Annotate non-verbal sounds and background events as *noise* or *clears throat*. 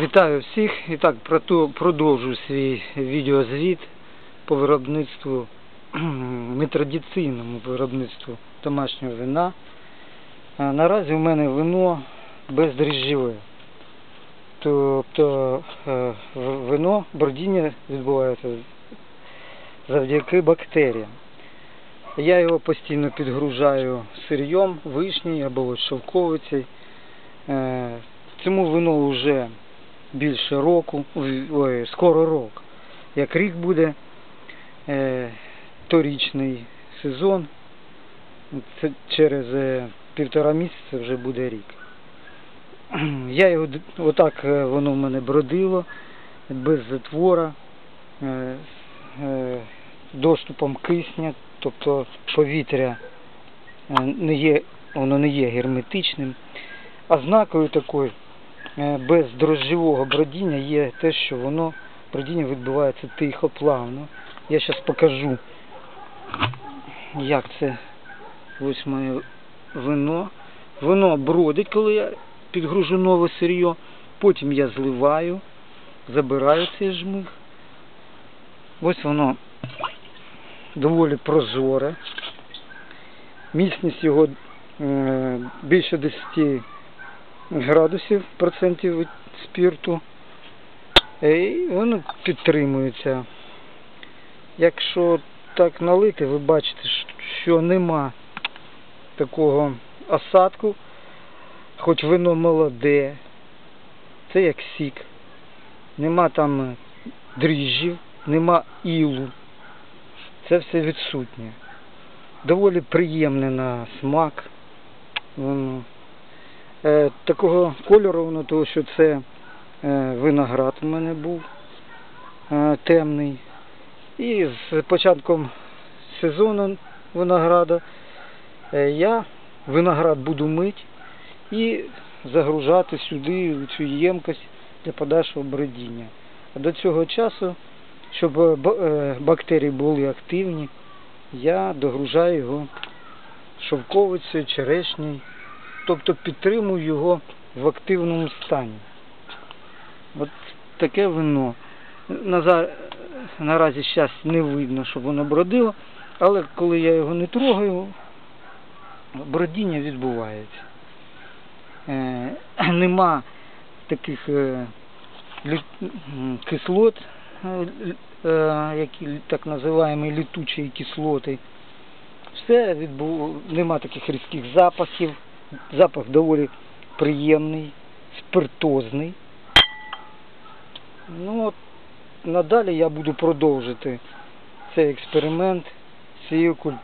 Вітаю всіх. І так, продовжую свій відеозвіт по виробництву, *clears throat* нетрадиційному виробництву домашнього вина. Наразі в мене вино бездріжджове. Тобто е, вино, бродіння відбувається завдяки бактеріям. Я його постійно підгружаю сир'йом, вишні або шовковиці. Е, Цьому вину вже більше року, ой, скоро рок. Як рік буде е, торічний сезон, це через е, півтора місяця вже буде рік. *clears throat* Я його отак е, воно в мене бродило, без затвора, е, е, доступом кисня, тобто повітря е, не є, воно не є герметичним. Ознакою такої е, бездрожжевого бродіння є те, що воно бродіння відбувається тихо, плавно. Я зараз покажу, як це ось моє вино. Воно бродить, коли я підгружу нове сир'йо, потім я зливаю, забираю цей жмих. Ось воно доволі прозоре. Міцність його е, більше 10 градусів процентів спірту. І воно підтримується. Якщо так налити, ви бачите, що нема такого осадку, хоч вино молоде, це як сік. Нема там дріжджів, нема ілу. Це все відсутнє. Доволі приємне на смак. Воно. Е, такого кольору, воно, тому що це е, виноград у мене був е, темний. І з початком сезону винограда я виноград буду мити і загружати сюди цю ємкость для подальшого бродіння. До цього часу, щоб ба- бактерії були активні, я догружаю його шовковицею, черешнею, тобто підтримую його в активному стані. От таке вино. Наза- Наразі зараз не видно, щоб воно бродило, але коли я його не трогаю, бродіння відбувається. Е, *clears throat* нема таких е, м, кислот, е, е, які так називаємо літучі кислоти. Все відбу... нема таких різких запахів. Запах доволі приємний, спиртозний. Ну от надалі я буду продовжити цей експеримент з цією культурою.